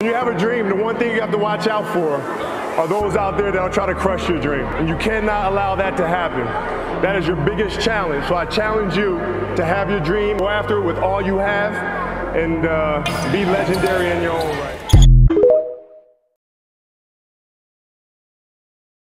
You have a dream, the one thing you have to watch out for are those out there that'll try to crush your dream. And you cannot allow that to happen. That is your biggest challenge. So I challenge you to have your dream, go after it with all you have, and uh, be legendary in your own right.